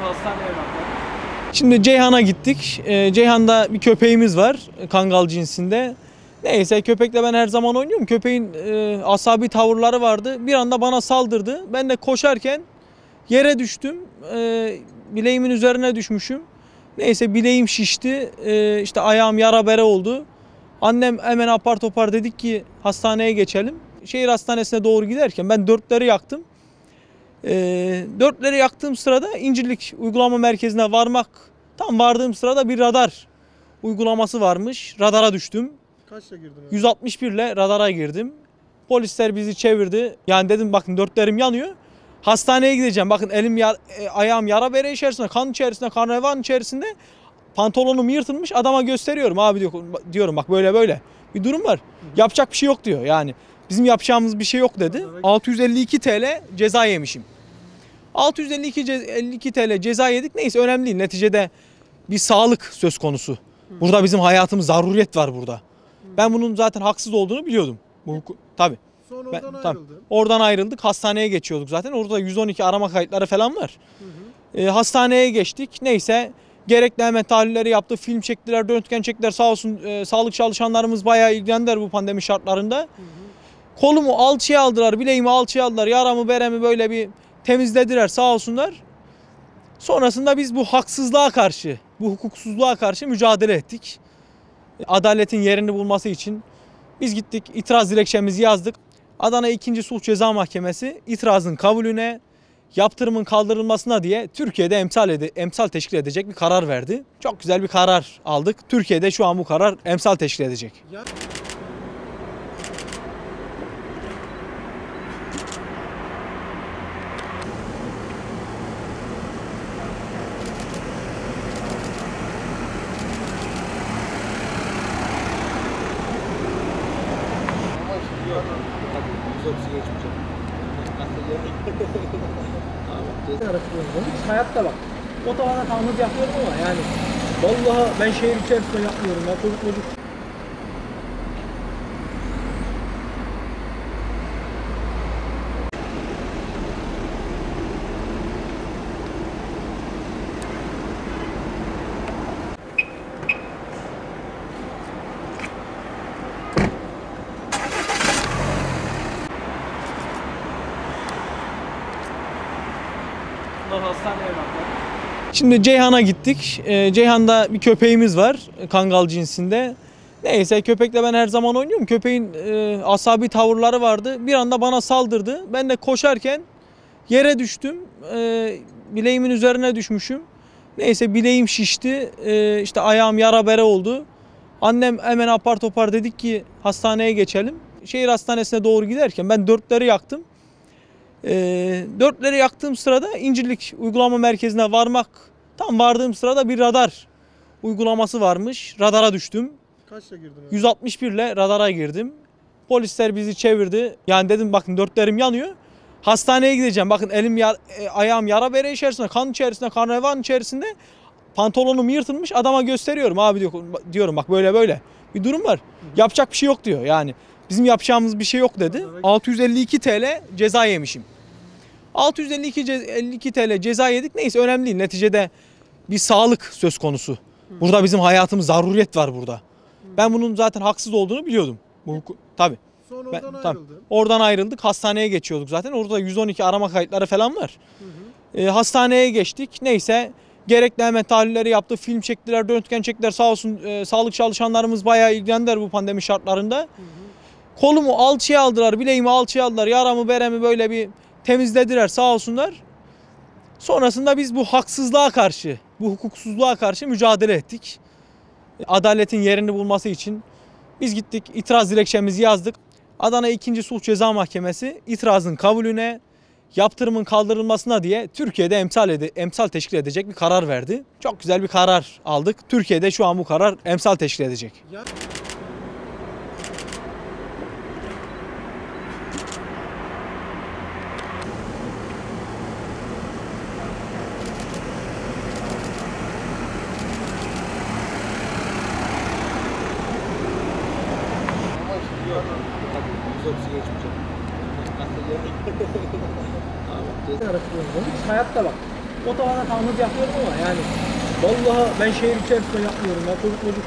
hastaneye Şimdi Ceyhan'a gittik. Ee, Ceyhan'da bir köpeğimiz var. Kangal cinsinde. Neyse köpekle ben her zaman oynuyorum. Köpeğin e, asabi tavırları vardı. Bir anda bana saldırdı. Ben de koşarken yere düştüm. Ee, bileğimin üzerine düşmüşüm. Neyse bileğim şişti. Ee, işte ayağım yara bere oldu. Annem hemen apar topar dedik ki hastaneye geçelim. Şehir hastanesine doğru giderken ben dörtleri yaktım. Ee, dörtleri yaktığım sırada İncirlik uygulama merkezine varmak tam vardığım sırada bir radar uygulaması varmış. Radara düştüm. Kaçla girdin? abi? 161 ile radara girdim. Polisler bizi çevirdi. Yani dedim bakın dörtlerim yanıyor. Hastaneye gideceğim. Bakın elim yar- e, ayağım yara bere içerisinde, kan içerisinde, kan revan içerisinde. Pantolonum yırtılmış. Adama gösteriyorum. Abi diyor, diyorum bak böyle böyle. Bir durum var. Yapacak bir şey yok diyor. Yani bizim yapacağımız bir şey yok dedi. 652 TL ceza yemişim. 652 ce- 52 TL ceza yedik. Neyse önemli değil. Neticede bir sağlık söz konusu. Burada bizim hayatımız zaruriyet var burada. Ben bunun zaten haksız olduğunu biliyordum. Bu tabii. Sonra Ben- oradan tabii. Oradan ayrıldık. Hastaneye geçiyorduk zaten. Orada 112 arama kayıtları falan var. Ee, hastaneye geçtik. Neyse gerekli hemen tahlilleri yaptı. Film çektiler, röntgen çektiler. Sağ olsun e, sağlık çalışanlarımız bayağı ilgilendiler bu pandemi şartlarında. Kolumu alçıya aldılar, bileğimi alçıya aldılar. Yaramı beremi böyle bir temizlediler sağ olsunlar. Sonrasında biz bu haksızlığa karşı, bu hukuksuzluğa karşı mücadele ettik. Adaletin yerini bulması için biz gittik itiraz dilekçemizi yazdık. Adana 2. Sulh Ceza Mahkemesi itirazın kabulüne, yaptırımın kaldırılmasına diye Türkiye'de emsal, ede- emsal teşkil edecek bir karar verdi. Çok güzel bir karar aldık. Türkiye'de şu an bu karar emsal teşkil edecek. Ya- Hayatta bak. Otobana tamir yapıyorum ama yani vallahi ben şehir içerisinde yapmıyorum ya çocuk çocuk. Şimdi Ceyhan'a gittik. Ee, Ceyhan'da bir köpeğimiz var. Kangal cinsinde. Neyse köpekle ben her zaman oynuyorum. Köpeğin e, asabi tavırları vardı. Bir anda bana saldırdı. Ben de koşarken yere düştüm. Ee, bileğimin üzerine düşmüşüm. Neyse bileğim şişti. Ee, işte ayağım yara bere oldu. Annem hemen apar topar dedik ki hastaneye geçelim. Şehir hastanesine doğru giderken ben dörtleri yaktım. Ee, dörtleri yaktığım sırada İncirlik uygulama merkezine varmak tam vardığım sırada bir radar uygulaması varmış. Radara düştüm. Kaçla girdin? abi? 161 ile radara girdim. Polisler bizi çevirdi. Yani dedim bakın dörtlerim yanıyor. Hastaneye gideceğim. Bakın elim yar- e, ayağım yara bere içerisinde, kan içerisinde, kan revan içerisinde. Pantolonum yırtılmış. Adama gösteriyorum. Abi diyor, diyorum bak böyle böyle. Bir durum var. Yapacak bir şey yok diyor. Yani bizim yapacağımız bir şey yok dedi. 652 TL ceza yemişim. 652 ce- 52 TL ceza yedik. Neyse önemli değil. Neticede bir sağlık söz konusu. Burada bizim hayatımız zaruriyet var burada. Ben bunun zaten haksız olduğunu biliyordum. Bu tabii. Sonra Ben- oradan tabii. ayrıldın. Oradan ayrıldık. Hastaneye geçiyorduk zaten. Orada 112 arama kayıtları falan var. Ee, hastaneye geçtik. Neyse gerekli hemen tahlilleri yaptı. Film çektiler, röntgen çektiler. Sağ olsun e, sağlık çalışanlarımız bayağı ilgilendiler bu pandemi şartlarında. Kolumu alçıya aldılar, bileğimi alçıya aldılar. Yaramı beremi böyle bir temizlediler sağ olsunlar. Sonrasında biz bu haksızlığa karşı, bu hukuksuzluğa karşı mücadele ettik. Adaletin yerini bulması için biz gittik itiraz dilekçemizi yazdık. Adana 2. Sulh Ceza Mahkemesi itirazın kabulüne, yaptırımın kaldırılmasına diye Türkiye'de emsal, ede- emsal teşkil edecek bir karar verdi. Çok güzel bir karar aldık. Türkiye'de şu an bu karar emsal teşkil edecek. Ya- Hayatta bak. otobana kalmaz yapıyorum ama yani vallahi ben şehir içerisinde yapmıyorum ya çocuk çocuk